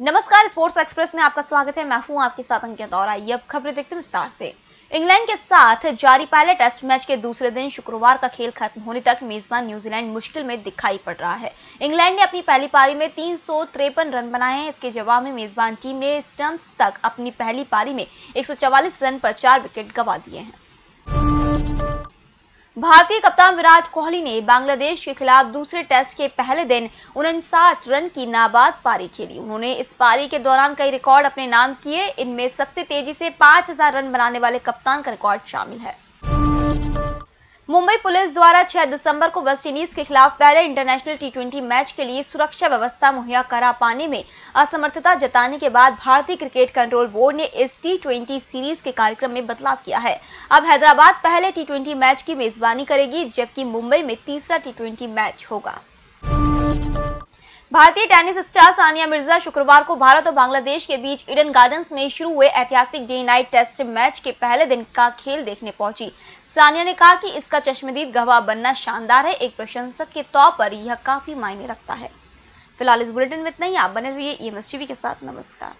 नमस्कार, sports express में आपका स्वागत है। मैं हूँ आपके साथ अंकित और आइए अब खबरें देखते हैं विस्तार से। इंग्लैंड के साथ जारी पहले टेस्ट मैच के दूसरे दिन शुक्रवार का खेल खत्म होने तक मेजबान न्यूजीलैंड मुश्किल में दिखाई पड़ रहा है। इंग्लैंड ने अपनी पहली पारी में तीन रन बनाए हैं। इसके जवाब में मेजबान टीम ने स्टम्प्स तक अपनी पहली पारी में 144 रन पर चार विकेट गंवा दिए हैं। भारतीय कप्तान विराट कोहली ने बांग्लादेश के खिलाफ दूसरे टेस्ट के पहले दिन उनसाठ रन की नाबाद पारी खेली। उन्होंने इस पारी के दौरान कई रिकॉर्ड अपने नाम किए। इनमें सबसे तेज़ी से 5000 रन बनाने वाले कप्तान का रिकॉर्ड शामिल है। मुंबई पुलिस द्वारा 6 दिसंबर को वेस्टइंडीज के खिलाफ पहले इंटरनेशनल टी मैच के लिए सुरक्षा व्यवस्था मुहैया करा पाने में असमर्थता जताने के बाद भारतीय क्रिकेट कंट्रोल बोर्ड ने इस टी सीरीज़ के कार्यक्रम में बदलाव किया है। अब हैदराबाद पहले टी मैच की मेजबानी करेगी, जबकि मुंबई में तीसरा टी मैच होगा। भारतीय टेनिस स्टार सानिया मिर्ज़ा शुक्रवार को भारत और बांग्लादेश के बीच ईडन गार्डन्स में शुरू हुए ऐतिहासिक डे नाइट टेस्ट मैच के पहले दिन का खेल देखने पहुँची। सानिया ने कहा कि इसका चश्मदीद गवाह बनना शानदार है। एक प्रशंसक के तौर पर यह काफ़ी मायने रखता है। फ़िलहाल इस बुलेटिन में इतना ही। आप बने रहिए ईएमएस टीवी के साथ। नमस्कार।